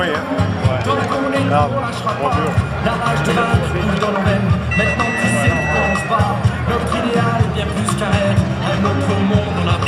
Oui, hein. Ouais. Quand on est là, la rage de vaincre coule dans nos. Maintenant, tu sais pourquoi on se bat. Notre idéal, bien plus qu'un rêve. Un autre monde, on a